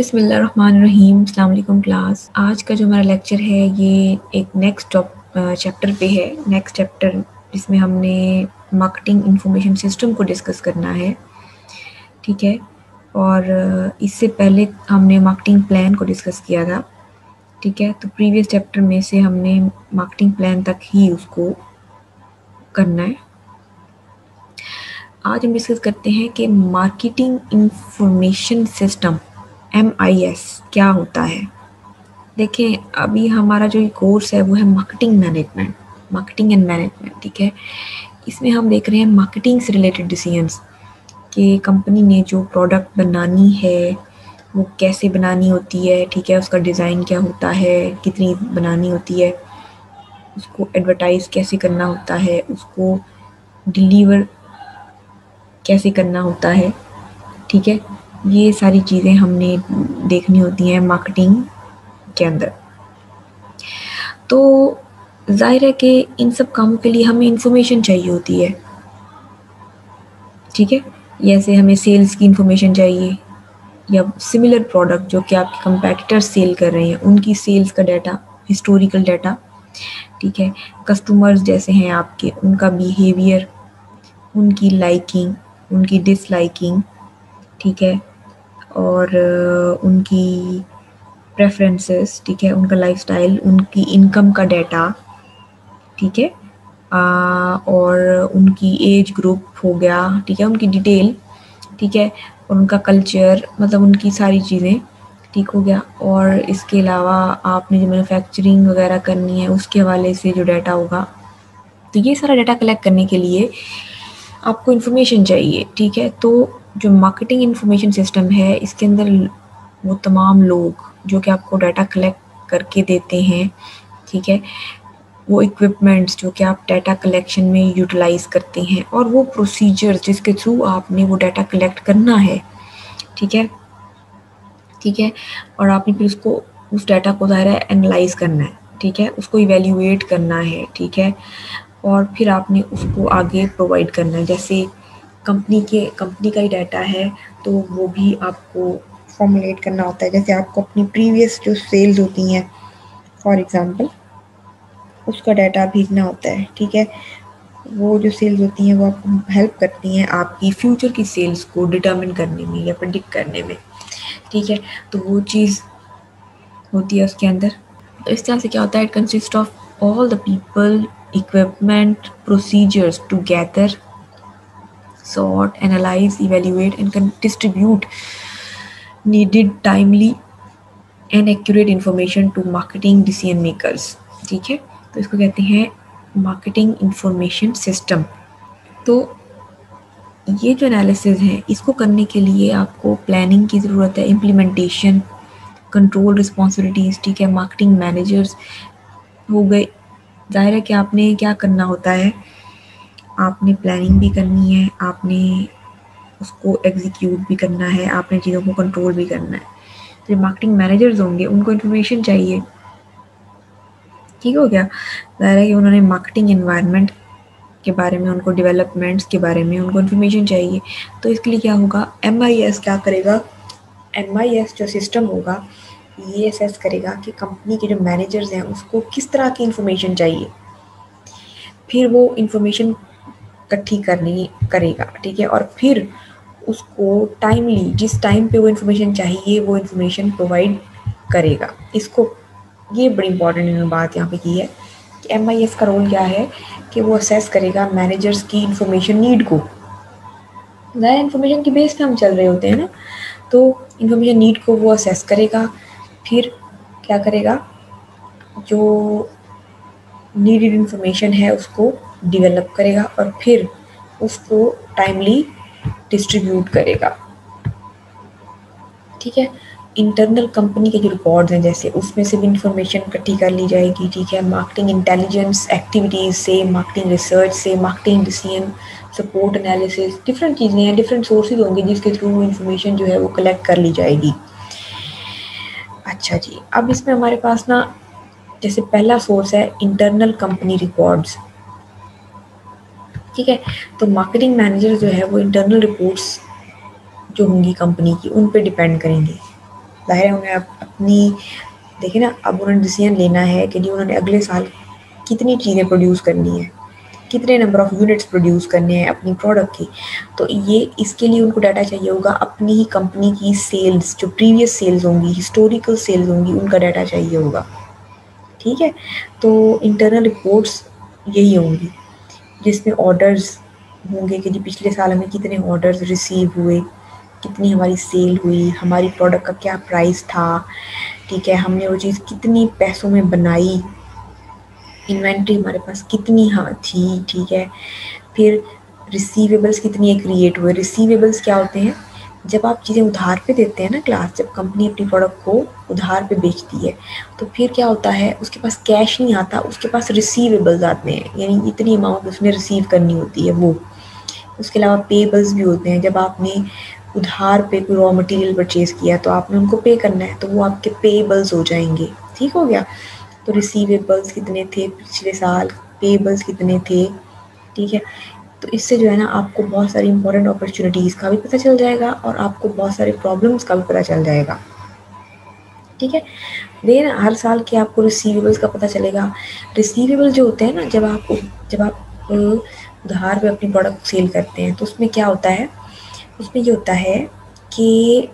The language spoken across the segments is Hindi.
अस्सलाम वालेकुम क्लास। आज का जो हमारा लेक्चर है, ये एक नेक्स्ट चैप्टर पे है। नेक्स्ट चैप्टर जिसमें हमने मार्केटिंग इंफॉर्मेशन सिस्टम को डिस्कस करना है। ठीक है? और इससे पहले हमने मार्केटिंग प्लान को डिस्कस किया था। ठीक है? तो प्रीवियस चैप्टर में से हमने मार्केटिंग प्लान तक ही उसको करना है। आज हम डिस्कस करते हैं कि marketing information system M I S क्या होता है? देखें, अभी हमारा जो कोर्स है, वो है marketing management marketing and management ठीक है? इसमें हम देख रहे हैं मार्केटिंग से रिलेटेड डिसीजंस कि कंपनी ने जो प्रोडक्ट बनानी है, वो कैसे बनानी होती है, ठीक है? उसका डिज़ाइन क्या होता है, कितनी बनानी होती है, उसको एडवर्टाइज़ कैसे करना होता है, उसको डिलीवर कैसे करना होता है, ठीक है? ये सारी चीज़ें हमने देखनी होती हैं मार्केटिंग के अंदर। तो ज़ाहिर है कि इन सब कामों के लिए हमें इंफॉर्मेशन चाहिए होती है। ठीक है? जैसे हमें सेल्स की इंफॉर्मेशन चाहिए, या सिमिलर प्रोडक्ट जो कि आपके कंपेटिटर सेल कर रहे हैं, उनकी सेल्स का डाटा हिस्टोरिकल डाटा ठीक है? कस्टमर्स जैसे हैं आपके, उनका बिहेवियर उनकी लाइकिंग उनकी डिसलाइकिंग ठीक है? और उनकी प्रेफरेंसेस ठीक है, उनका लाइफस्टाइल उनकी इनकम का डाटा ठीक है और उनकी एज ग्रुप हो गया, ठीक है, उनकी डिटेल ठीक है और उनका कल्चर मतलब उनकी सारी चीज़ें, ठीक हो गया, और इसके अलावा आपने जो मैन्युफैक्चरिंग वगैरह करनी है, उसके हवाले से जो डाटा होगा तो ये सारा डाटा कलेक्ट करने के लिए आपको इन्फॉर्मेशन चाहिए, ठीक है तो जो मार्केटिंग इंफॉर्मेशन सिस्टम है, इसके अंदर वो तमाम लोग जो कि आपको डाटा कलेक्ट करके देते हैं, ठीक है, वो इक्विपमेंट्स जो कि आप डाटा कलेक्शन में यूटिलाइज करते हैं और वो प्रोसीजर्स जिसके थ्रू आपने वो डाटा कलेक्ट करना है, ठीक है ठीक है, और आपने फिर उसको, उस डाटा को ज़ाहिर है एनालाइज करना है, ठीक है, उसको इवेल्यूएट करना है, ठीक है, और फिर आपने उसको आगे प्रोवाइड करना है, जैसे कंपनी के कंपनी का ही डाटा है तो वो भी आपको फॉर्मुलेट करना होता है। जैसे आपको अपनी प्रीवियस जो सेल्स होती हैं फॉर एग्ज़ाम्पल उसका डाटा भेजना होता है, ठीक है? वो जो सेल्स होती हैं, वो आपको हेल्प करती हैं आपकी फ्यूचर की सेल्स को डिटर्मिन करने में या प्रडिक्ट करने में, ठीक है? तो वो चीज़ होती है उसके अंदर। तो इस तरह से क्या होता है? It consist of all the people equipment procedures to gather sort, analyze, evaluate, and can distribute needed timely and accurate information to marketing decision makers. ठीक है? तो इसको कहते हैं मार्केटिंग इंफॉर्मेशन सिस्टम तो ये जो एनालिसिस है, इसको करने के लिए आपको प्लानिंग की ज़रूरत है इम्प्लीमेंटेशन कंट्रोल रिस्पॉन्सिबिलिटीज़ ठीक है? मार्केटिंग मैनेजर्स हो गए। ज़ाहिर है कि आपने क्या करना होता है? आपने प्लानिंग भी करनी है, आपने उसको एग्जीक्यूट भी करना है, आपने चीज़ों को कंट्रोल भी करना है। जो मार्केटिंग मैनेजर्स होंगे, उनको इन्फॉर्मेशन चाहिए। ठीक हो गया? ज़ाहिर है कि उन्होंने मार्केटिंग इन्वायरमेंट के बारे में, उनको डेवलपमेंट्स के बारे में उनको इन्फॉर्मेशन चाहिए। तो इसके लिए क्या होगा? एमआईएस क्या करेगा? एमआईएस जो सिस्टम होगा ये असेस करेगा कि कंपनी के जो मैनेजर्स हैं, उसको किस तरह की इन्फॉर्मेशन चाहिए? फिर वो इंफॉर्मेशन इकट्ठी करनी करेगा, ठीक है? और फिर उसको टाइमली जिस टाइम पे वो इन्फॉर्मेशन चाहिए, वो इन्फॉर्मेशन प्रोवाइड करेगा। इसको, ये बड़ी इंपॉर्टेंट इन्होंने बात यहाँ पे की है कि एम का रोल क्या है कि वो असेस करेगा मैनेजर्स की इंफॉर्मेशन नीड को। ज़्यादा इन्फॉर्मेशन की बेस पे हम चल रहे होते हैं ना तो इन्फॉर्मेशन नीड को वो असेस करेगा, फिर क्या करेगा? जो नीडेड इन्फॉर्मेशन है, उसको डिवेलप करेगा और फिर उसको टाइमली डिस्ट्रीब्यूट करेगा। ठीक है? इंटरनल कंपनी के जो रिकॉर्ड्स हैं, जैसे उसमें से भी इंफॉर्मेशन इकट्ठी कर ली जाएगी, ठीक है? मार्केटिंग इंटेलिजेंस एक्टिविटीज़ से मार्केटिंग रिसर्च से marketing decision support analysis different चीज़ें हैं डिफरेंट सोर्सेज होंगे जिसके थ्रू इंफॉर्मेशन जो है वो कलेक्ट कर ली जाएगी। अच्छा जी, अब इसमें हमारे पास ना जैसे पहला सोर्स है इंटरनल कंपनी रिकॉर्ड्स ठीक है? तो मार्केटिंग मैनेजर जो है वो इंटरनल रिपोर्ट्स जो होंगी कंपनी की, उन पे डिपेंड करेंगे। ज़ाहिर है उन्हें अपनी, देखिए ना, अब उन्होंने डिसीज़न लेना है कि जी उन्होंने अगले साल कितनी चीज़ें प्रोड्यूस करनी है, कितने नंबर ऑफ़ यूनिट्स प्रोड्यूस करने हैं अपनी प्रोडक्ट की। तो ये इसके लिए उनको डाटा चाहिए होगा, अपनी ही कंपनी की सेल्स जो प्रीवियस सेल्स होंगी हिस्टोरिकल सेल्स होंगी, उनका डाटा चाहिए होगा। ठीक है? तो इंटरनल रिपोर्ट्स यही होंगी, जिसमें ऑर्डर्स होंगे कि जी पिछले साल हमें कितने ऑर्डर्स रिसीव हुए, कितनी हमारी सेल हुई, हमारी प्रोडक्ट का क्या प्राइस था, ठीक है? हमने वो चीज़ कितनी पैसों में बनाई इन्वेंट्री हमारे पास कितनी हाँ थी, ठीक है? फिर रिसीवेबल्स कितनी क्रिएट हुए रिसीवेबल्स क्या होते हैं? जब आप चीज़ें उधार पे देते हैं ना क्लास जब कंपनी अपनी प्रोडक्ट को उधार पे बेचती है तो फिर क्या होता है, उसके पास कैश नहीं आता, उसके पास रिसीवेबल्स आते हैं, यानी इतनी अमाउंट उसने रिसीव करनी होती है वो। उसके अलावा पेबल्स भी होते हैं, जब आपने उधार पे कोई रॉ मटेरियल परचेज़ किया तो आपने उनको पे करना है तो वो आपके पेबल्स हो जाएँगे। ठीक हो गया? तो रिसीवेबल्स कितने थे पिछले साल? पेबल्स कितने थे? ठीक है? तो इससे जो है ना आपको बहुत सारी इंपॉर्टेंट अपॉर्चुनिटीज़ का भी पता चल जाएगा और आपको बहुत सारे प्रॉब्लम्स का भी पता चल जाएगा। ठीक है? देखिए ना हर साल के आपको रिसीवेबल्स का पता चलेगा। रिसीवेबल जो होते हैं ना, जब आप जब आप उधार पे अपनी प्रोडक्ट सेल करते हैं तो उसमें क्या होता है? उसमें ये होता है कि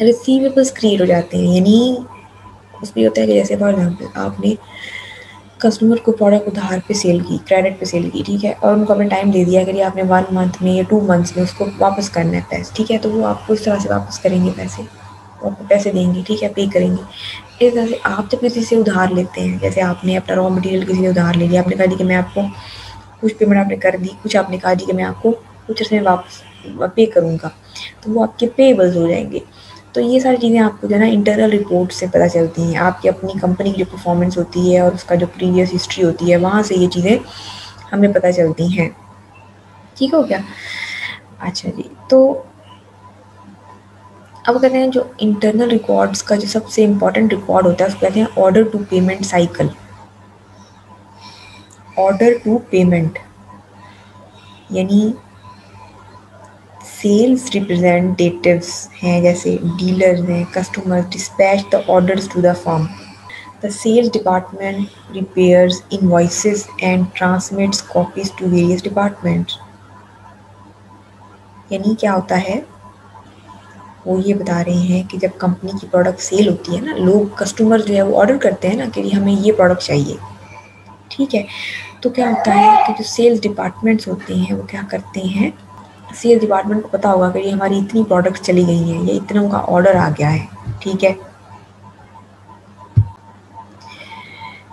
रिसीवेबल्स क्रिएट हो जाते हैं। यानी, उसमें होता है कि जैसे फॉर एग्ज़ाम्पल आपने कस्टमर को प्रोडक्ट उधार पे सेल की क्रेडिट पे सेल की, ठीक है? और उनको अपने टाइम दे दिया कि आपने वन मंथ में या टू मंथ्स में उसको वापस करना है पैसे, ठीक है? तो वो आपको इस तरह से वापस करेंगे पैसे आपको पैसे देंगे, ठीक है? पे करेंगे। इस तरह से आप जब किसी से उधार लेते हैं, जैसे आपने अपना रॉ मटेरियल किसी से उधार ले लिया, आपने कहा दी कि मैं आपको कुछ पेमेंट आपने कर दी, कुछ आपने कहा दी कि मैं आपको कुछ उसमें वापस पे करूँगा तो वो आपके पेबल्स हो जाएँगे। तो ये सारी चीज़ें आपको जो है ना इंटरनल रिपोर्ट से पता चलती हैं। आपकी अपनी कंपनी की जो परफॉर्मेंस होती है और उसका जो प्रीवियस हिस्ट्री होती है, वहाँ से ये चीज़ें हमें पता चलती हैं। ठीक हो गया? अच्छा जी तो अब कहते हैं जो इंटरनल रिकॉर्ड्स का जो सबसे इम्पोर्टेंट रिकॉर्ड होता है, उसको कहते हैं order to payment cycle order to payment यानी सेल्स रिप्रेजेंटेटिव्स हैं, जैसे डीलर्स हैं customer dispatch the orders to the firm the sales department prepares invoices and transmits copies to various departments यानी क्या होता है? वो ये बता रहे हैं कि जब कंपनी की प्रोडक्ट सेल होती है ना, लोग कस्टमर जो है वो ऑर्डर करते हैं ना कि हमें ये प्रोडक्ट चाहिए। ठीक है? तो क्या होता है कि जो सेल्स डिपार्टमेंट्स होते हैं, वो क्या करते हैं? सेल्स डिपार्टमेंट को पता होगा कि ये हमारी इतनी प्रोडक्ट चली गई हैं, ये इतना का ऑर्डर आ गया है, ठीक है?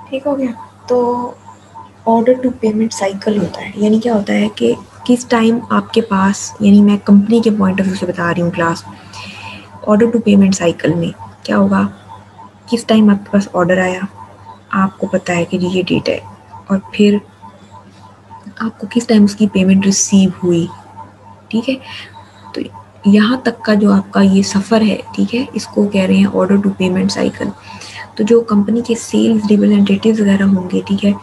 ठीक हो गया। तो ऑर्डर टू पेमेंट साइकिल होता है। यानी क्या होता है कि किस टाइम आपके पास, यानी मैं कंपनी के पॉइंट ऑफ़ व्यू से बता रही हूँ class order to payment cycle में क्या होगा? किस टाइम आपके पास ऑर्डर आया? आपको पता है कि ये डेट है। और फिर आपको किस टाइम उसकी पेमेंट रिसीव हुई? ठीक है? तो यहाँ तक का जो आपका ये सफ़र है, ठीक है? इसको कह रहे हैं ऑर्डर टू पेमेंट साइकिल तो जो कंपनी के सेल्स रिप्रेजेंटेटिव वगैरह होंगे, ठीक है?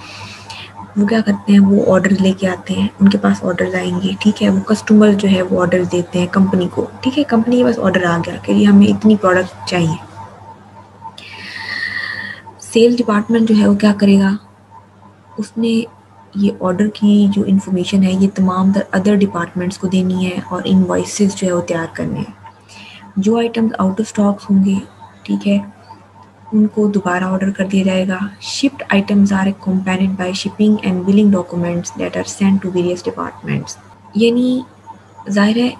वो क्या करते हैं? वो ऑर्डर लेके आते हैं। उनके पास ऑर्डर आएँगे, ठीक है? वो कस्टमर जो है वो ऑर्डर देते हैं कंपनी को, ठीक है? कंपनी के पास ऑर्डर आ गया कि हमें इतनी प्रोडक्ट चाहिए। सेल्स डिपार्टमेंट जो है वो क्या करेगा? उसने ये ऑर्डर की जो इन्फॉर्मेशन है, ये तमाम अदर डिपार्टमेंट्स को देनी है और इनवॉइसेस जो है वो तैयार करने हैं। जो आइटम्स आउट ऑफ़ स्टॉक्स होंगे, ठीक है, उनको दोबारा ऑर्डर कर दिया जाएगा। Shipped items are accompanied by shipping and billing documents that are send to various departments यानी ज़ाहिर है,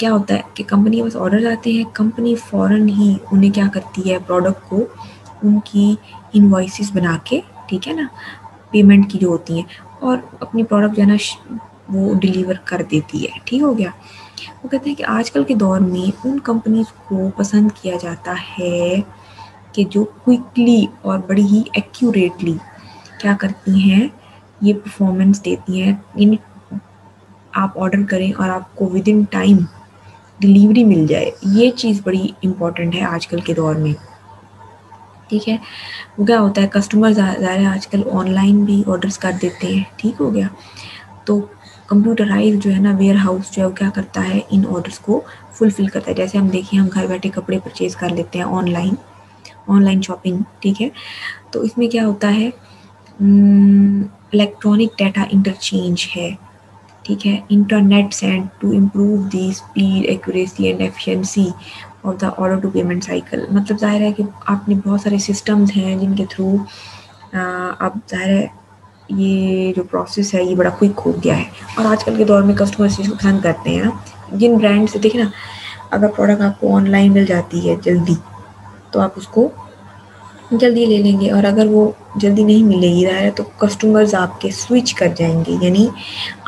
क्या होता है कि कंपनी पास ऑर्डर आते हैं कंपनी फ़ौरन ही उन्हें क्या करती है प्रोडक्ट को उनकी इन्वाइसिस बना के, ठीक है ना पेमेंट की जो होती हैं और अपनी प्रोडक्ट जो है ना, वो डिलीवर कर देती है। ठीक हो गया? वो कहते हैं कि आजकल के दौर में उन कंपनीज़ को पसंद किया जाता है कि जो क्विकली और बड़ी ही एक्यूरेटली क्या करती हैं, ये परफॉर्मेंस देती हैं। यानी आप ऑर्डर करें और आपको विद इन टाइम डिलीवरी मिल जाए। ये चीज़ बड़ी इंपॉर्टेंट है आजकल के दौर में। ठीक है? वो क्या होता है कस्टमर ज़्यादा आजकल ऑनलाइन भी ऑर्डर्स कर देते हैं, ठीक हो गया? तो कंप्यूटराइज जो है ना वेयर हाउस जो है वो क्या करता है, इन ऑर्डर्स को फुलफिल करता है। जैसे हम देखिए, हम घर बैठे कपड़े परचेज कर लेते हैं ऑनलाइन ऑनलाइन शॉपिंग ठीक है? तो इसमें क्या होता है इलेक्ट्रॉनिक डाटा इंटरचेंज है, ठीक है? Internet send to improve the speed accuracy and efficiency of the order to payment cycle मतलब ज़ाहिर है कि आपने बहुत सारे सिस्टम्स हैं जिनके थ्रू आप ज़ाहिर है ये जो प्रोसेस है, ये बड़ा क्विक हो गया है। और आजकल के दौर में कस्टमर इस चीज़ को पसंद करते हैं जिन ब्रांड से, देखिए ना, अगर प्रोडक्ट आपको ऑनलाइन मिल जाती है जल्दी तो आप उसको जल्दी ले लेंगे। और अगर वो जल्दी नहीं मिलेगी है तो कस्टमर्स आपके स्विच कर जाएँगे। यानी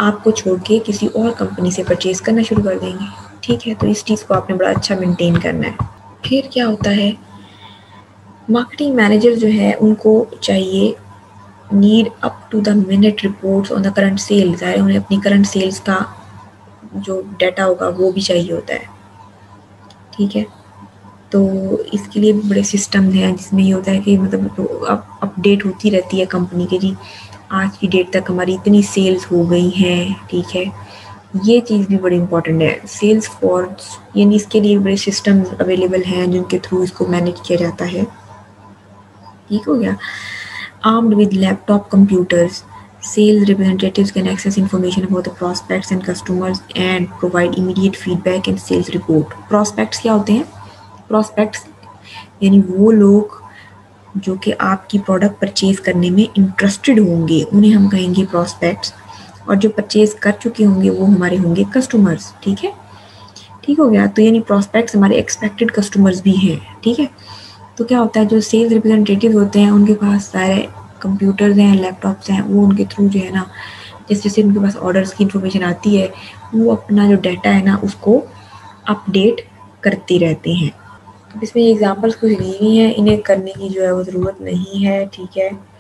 आपको छोड़ के किसी और कंपनी से परचेज़ करना शुरू कर देंगे। ठीक है तो इस चीज़ को आपने बड़ा अच्छा मेंटेन करना है। फिर क्या होता है मार्केटिंग मैनेजर जो है, उनको चाहिए need up to the minute reports on the current sales है, उन्हें अपनी करंट सेल्स का जो डाटा होगा, वो भी चाहिए होता है। ठीक है? तो इसके लिए भी बड़े सिस्टम हैं, जिसमें ये होता है कि मतलब तो अब अपडेट होती रहती है कंपनी के जी आज की डेट तक हमारी इतनी सेल्स हो गई हैं, ठीक है? ये चीज़ भी बड़ी इंपॉर्टेंट है। सेल्स फॉर्स यानी इसके लिए बड़े सिस्टम अवेलेबल हैं जिनके थ्रू इसको मैनेज किया जाता है। ठीक हो गया? Armed with laptop computers sales representative can access information about the prospects and customers and provide immediate feedback and sales report prospects क्या होते हैं? प्रॉस्पेक्ट्स यानी वो लोग जो कि आपकी प्रोडक्ट परचेज करने में इंटरेस्टेड होंगे। उन्हें हम कहेंगे प्रॉस्पेक्ट्स और जो परचेज कर चुके होंगे, वो हमारे होंगे कस्टमर्स ठीक है? ठीक हो गया। तो यानी प्रोस्पेक्ट्स हमारे एक्सपेक्टेड कस्टमर्स भी हैं, ठीक है? तो क्या होता है, जो सेल्स रिप्रेजेंटेटिव होते हैं, उनके पास सारे कंप्यूटर्स हैं लैपटॉप्स हैं, वो उनके थ्रू जो है ना, जैसे जैसे उनके पास ऑर्डर्स की इन्फॉर्मेशन आती है, वो अपना जो डाटा है ना, उसको अपडेट करते रहते हैं। अब इसमें ये एग्जांपल्स कुछ दी हुई हैं, इन्हें करने की जो है वो ज़रूरत नहीं है, ठीक है?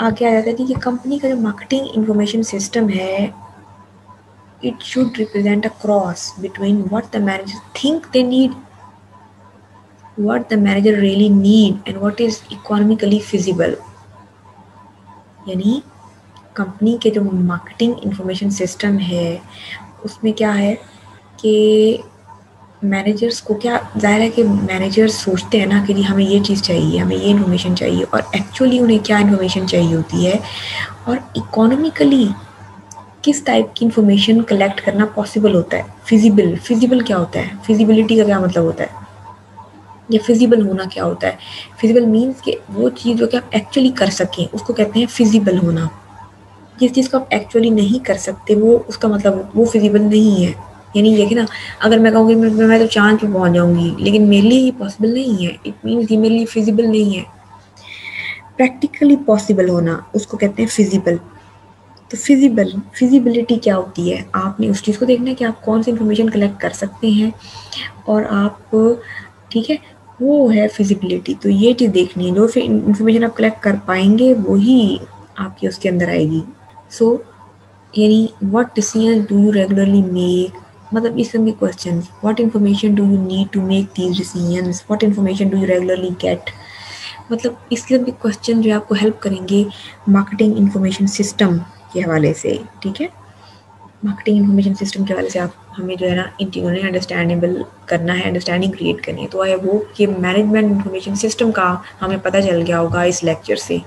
आगे आ जाता है कि कंपनी का जो मार्केटिंग इंफॉर्मेशन सिस्टम है it should represent a cross between what the manager think they need what the manager really need, and what is economically feasible. यानी कंपनी के जो मार्केटिंग इंफॉर्मेशन सिस्टम है, उसमें क्या है कि मैनेजर्स को क्या ज़ाहिर है कि मैनेजर्स सोचते हैं ना कि जी हमें ये चीज़ चाहिए, हमें ये इन्फॉर्मेशन चाहिए और एक्चुअली उन्हें क्या इन्फॉर्मेशन चाहिए होती है और इकोनॉमिकली किस टाइप की इन्फॉर्मेशन कलेक्ट करना पॉसिबल होता है? फिजिबल फिजिबल क्या होता है? फिजिबिलिटी का क्या मतलब होता है? या फिजिबल होना क्या होता है? फिजिबल मीन्स कि वो चीज़ जो कि आप एक्चुअली कर सकें, उसको कहते हैं फिजिबल होना। जिस चीज़ को आप एक्चुअली नहीं कर सकते, वो उसका मतलब वो फिजिबल नहीं है। यानी ये कि ना अगर मैं कहूँगी मैं, मैं तो चाँद पे पहुँच जाऊँगी लेकिन मेरे लिए ये पॉसिबल नहीं है। इट मीन्स ये मेरे लिए फिजिबल नहीं है। प्रैक्टिकली पॉसिबल होना उसको कहते हैं फिजिबल तो फिजिबल फिजिबिलिटी क्या होती है? आपने उस चीज़ को देखना है कि आप कौन सी इन्फॉर्मेशन कलेक्ट कर सकते हैं और आप ठीक है वो है फिजिबिलिटी तो ये चीज़ देखनी है जो फिर इन्फॉर्मेशन आप कलेक्ट कर पाएँगे वही आपकी उसके अंदर आएगी। सो यानी what decision do you regularly make मतलब इस तरह के question what information do you need to make these decisions what information do you regularly get मतलब इस तरह के क्वेश्चन जो आपको हेल्प करेंगे मार्केटिंग इंफॉर्मेशन सिस्टम के हवाले से, ठीक है? मार्केटिंग इन्फॉर्मेशन सिस्टम के हवाले से आप, हमें जो है ना ने अंडरस्टैंडेबल करना है अंडरस्टैंडिंग क्रिएट करनी है। तो आई वो कि मैनेजमेंट इन्फॉर्मेशन सिस्टम का हमें पता चल गया होगा इस लेक्चर से।